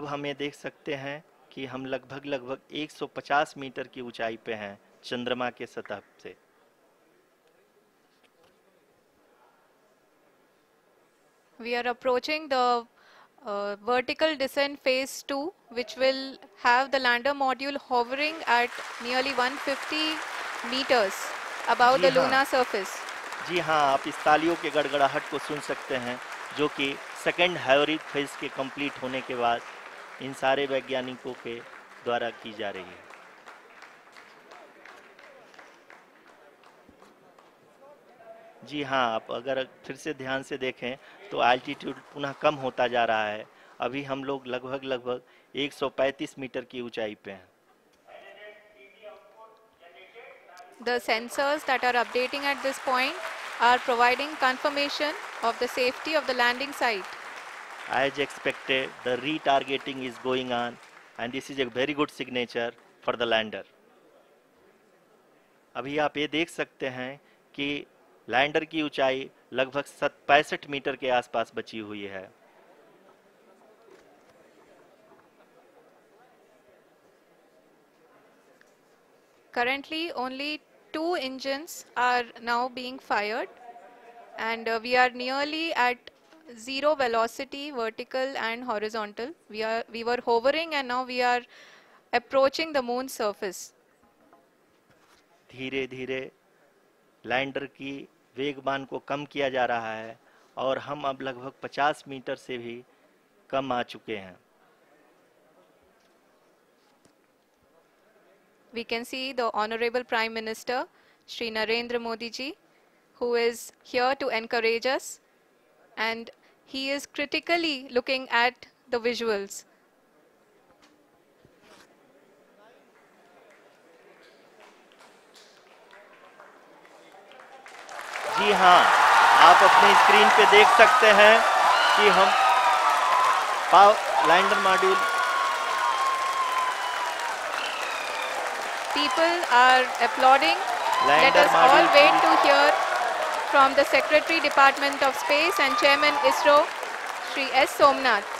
अब हम ये देख सकते हैं कि हम लगभग लगभग 150 मीटर की ऊंचाई पे हैं चंद्रमा के सतह से। We are approaching the vertical descent phase two which will have the lander module hovering at nearly 150 metres about the lunar surface जी हाँ। आप इस तालियों के गड़गड़ाहट को सुन सकते हैं जो कि सेकेंड हायोरिक फ़ेज़ के कंप्लीट होने के बाद इन सारे वैज्ञानिकों के द्वारा की जा रही है जी हाँ आप अगर फिर से ध्यान से देखें तो एल्टीट्यूड पुनः कम होता जा रहा है अभी हम लोग लगभग लगभग 135 मीटर की ऊंचाई पे हैं The sensors that are updating at this point are providing confirmation of the safety of the landing site. As expected, the retargeting is going on, and this is a very good signature for the lander. अभी आप ये देख सकते हैं कि lander की ऊंचाई लगभग पैंसठ मीटर के आसपास बची हुई है Currently, only two engines are now being fired, and uh, we are nearly at zero velocity, vertical and horizontal. We are we were hovering, and now we are approaching the moon's surface. धीरे धीरे lander की वेगमान को कम किया जा रहा है और हम अब लगभग 50 मीटर से भी कम आ चुके हैं We can see the Honorable Prime Minister, Shri Narendra Modi ji, who is here to encourage us, and he is critically looking at the visuals. जी हाँ आप अपनी स्क्रीन पे देख सकते हैं कि हम पाव lander module People are applauding. Let lander us all module wait to hear from the Secretary Department of Space and Chairman ISRO, Shri S. Somnath.